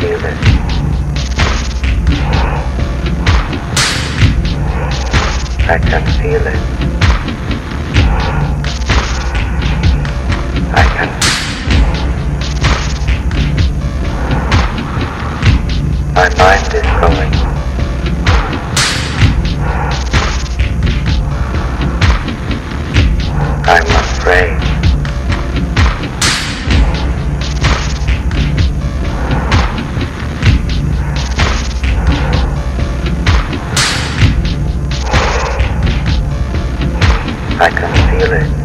feel it. I can feel it. I can. My mind is going. I can feel it.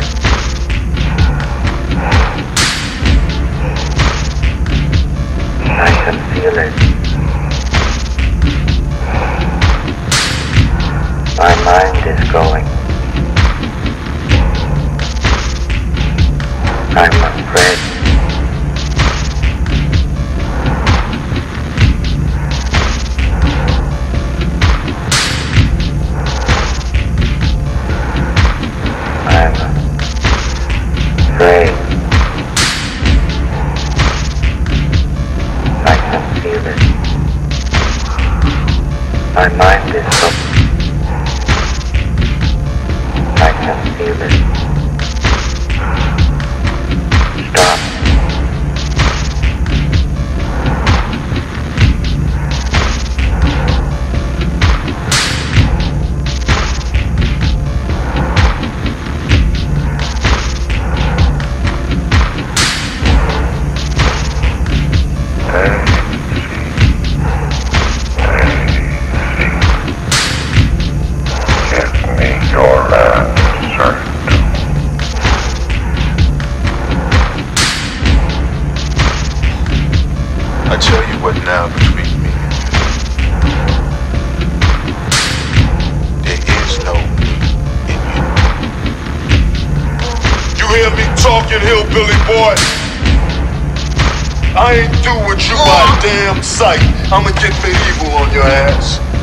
I can feel it. My mind is up. I can feel it. I tell you what now between me and you. There is no me in you. You hear me talking, hillbilly boy? I ain't do with you by damn sight. I'ma get medieval on your ass.